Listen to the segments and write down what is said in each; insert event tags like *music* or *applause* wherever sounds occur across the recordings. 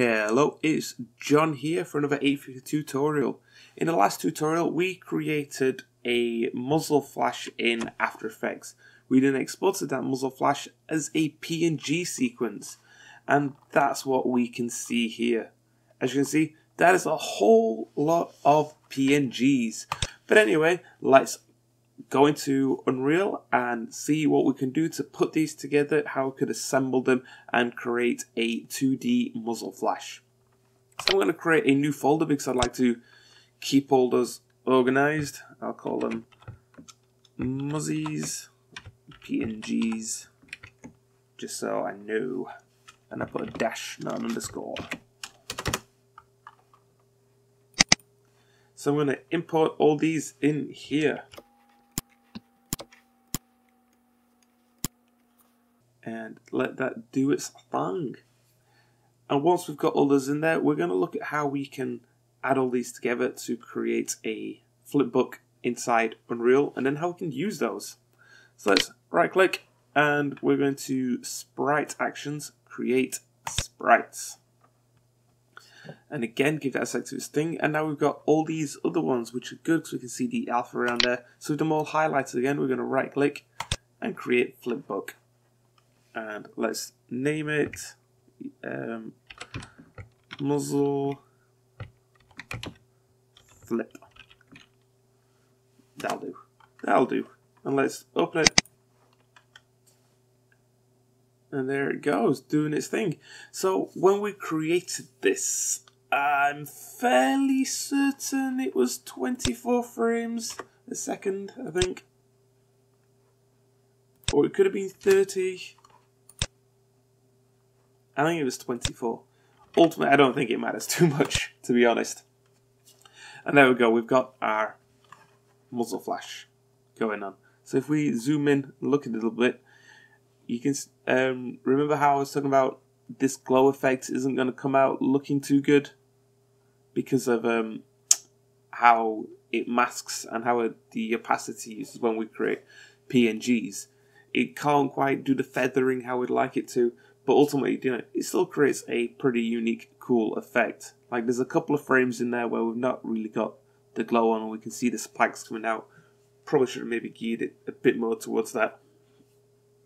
Hello, it's John here for another 850 tutorial. In the last tutorial, we created a muzzle flash in After Effects. We then exported that muzzle flash as a PNG sequence, and that's what we can see here. As you can see, that is a whole lot of PNGs. But anyway, let's go into Unreal and see what we can do to put these together, how we could assemble them and create a 2D muzzle flash. So I'm going to create a new folder because I'd like to keep all those organized. I'll call them muzzies, PNGs, just so I know. And I put a dash, not an underscore. So I'm going to import all these in here. and let that do its thing. And once we've got all those in there, we're going to look at how we can add all these together to create a flipbook inside Unreal and then how we can use those. So let's right click and we're going to sprite actions, create sprites. And again, give that a sec to its thing. And now we've got all these other ones, which are good because we can see the alpha around there. So we've them all highlighted again. We're going to right click and create flipbook and let's name it um, muzzle flip. That'll do. That'll do. And let's open it. And there it goes, doing its thing. So when we created this, I'm fairly certain it was 24 frames a second, I think. Or it could have been 30. I think it was 24. Ultimately, I don't think it matters *laughs* too much, to be honest. And there we go, we've got our muzzle flash going on. So if we zoom in and look a little bit, you can um, remember how I was talking about this glow effect isn't going to come out looking too good because of um, how it masks and how it, the opacity uses when we create PNGs. It can't quite do the feathering how we'd like it to, but ultimately, you know, it still creates a pretty unique, cool effect. Like there's a couple of frames in there where we've not really got the glow on, and we can see the spikes coming out. Probably should have maybe geared it a bit more towards that.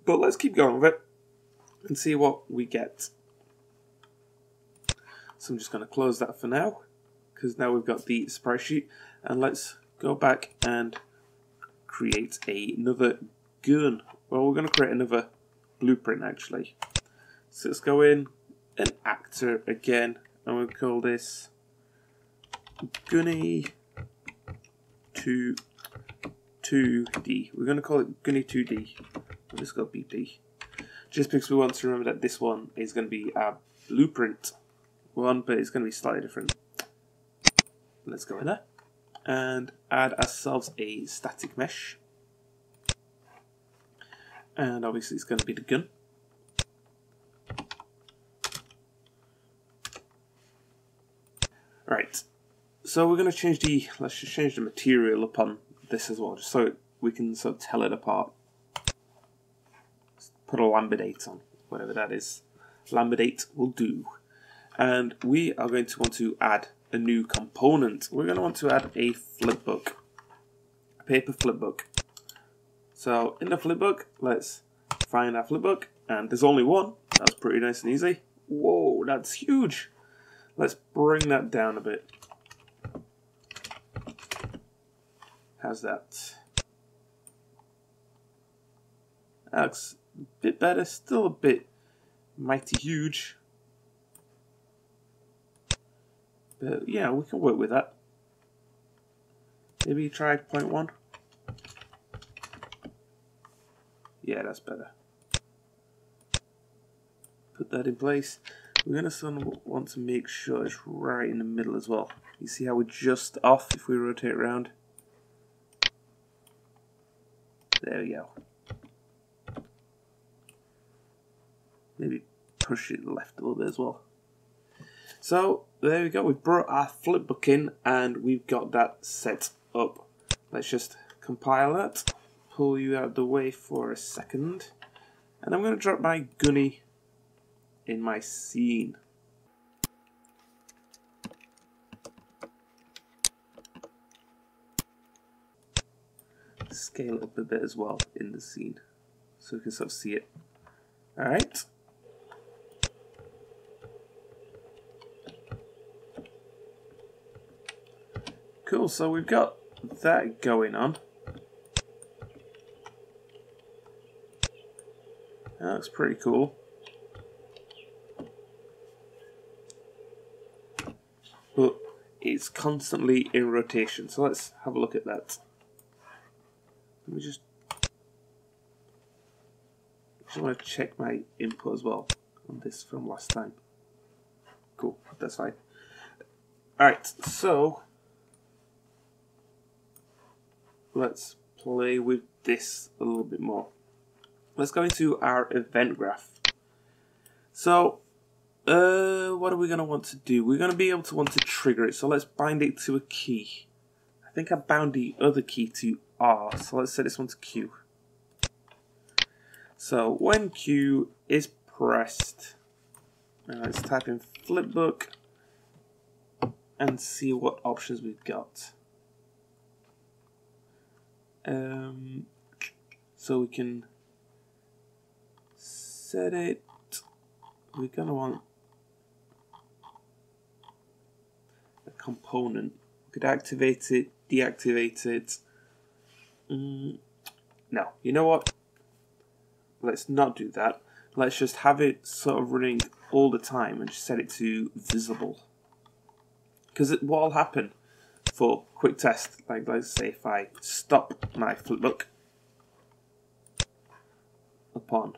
But let's keep going with it and see what we get. So I'm just going to close that for now because now we've got the sprite sheet and let's go back and create another gun. Well, we're going to create another blueprint actually. So let's go in an actor again, and we'll call this Gunny 2 2D. We're going to call it Gunny 2D. We'll just go BP. Just because we want to remember that this one is going to be our blueprint one, but it's going to be slightly different. Let's go in there and add ourselves a static mesh. And obviously it's going to be the gun. Right, so we're going to change the, let's just change the material upon this as well, just so we can sort of tell it apart. put a lambda-date on, whatever that is. Lambda-date will do. And we are going to want to add a new component. We're going to want to add a flipbook, a paper flipbook. So in the flipbook, let's find our flipbook, and there's only one. That's pretty nice and easy. Whoa, that's huge. Let's bring that down a bit. How's that? That looks a bit better, still a bit mighty huge. But yeah, we can work with that. Maybe try point one. Yeah, that's better. Put that in place. We're going to want to make sure it's right in the middle as well. You see how we're just off if we rotate around? There we go. Maybe push it left a little bit as well. So, there we go. We've brought our flipbook in and we've got that set up. Let's just compile that. Pull you out the way for a second. And I'm going to drop my gunny in my scene. Scale up a bit as well in the scene so we can sort of see it. Alright. Cool, so we've got that going on. That looks pretty cool. Constantly in rotation, so let's have a look at that. Let me just just want to check my input as well on this from last time. Cool, that's fine. Alright, so let's play with this a little bit more. Let's go into our event graph. So, uh, what are we going to want to do? We're going to be able to want to trigger it. So let's bind it to a key. I think I bound the other key to R. So let's set this one to Q. So when Q is pressed, let's type in flipbook and see what options we've got. Um, so we can set it. We're gonna want component. We could activate it, deactivate it. Mm, no, you know what? Let's not do that. Let's just have it sort of running all the time and just set it to visible. Because what will happen for quick test, like let's say if I stop my flipbook upon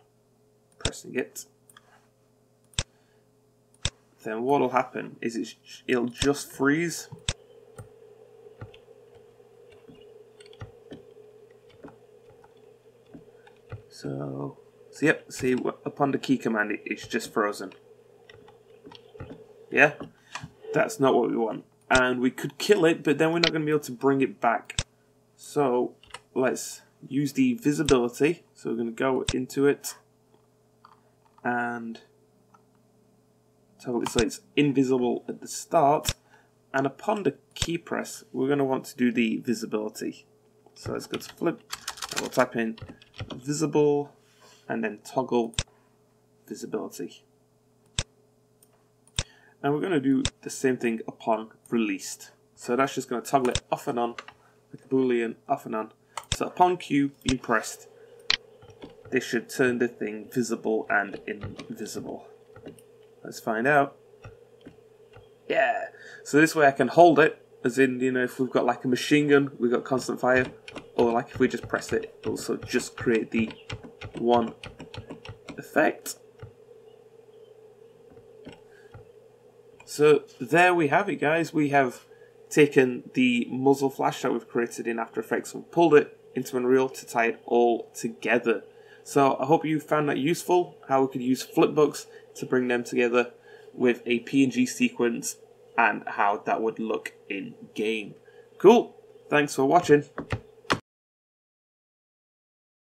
pressing it, then what will happen is it'll just freeze So, so yep, see, upon the key command, it, it's just frozen. Yeah? That's not what we want. And we could kill it, but then we're not going to be able to bring it back. So, let's use the visibility. So we're going to go into it and so it's invisible at the start. And upon the key press, we're going to want to do the visibility. So let's go to flip, and we'll type in visible, and then toggle visibility. And we're going to do the same thing upon released. So that's just going to toggle it off and on, like a boolean, off and on. So upon Q being pressed, this should turn the thing visible and invisible. Let's find out. Yeah. So this way I can hold it, as in, you know, if we've got like a machine gun, we've got constant fire, or like if we just press it, it'll also just create the one effect. So there we have it guys, we have taken the muzzle flash that we've created in After Effects and pulled it into Unreal to tie it all together. So I hope you found that useful, how we could use flipbooks to bring them together with a PNG sequence and how that would look in game. Cool, thanks for watching.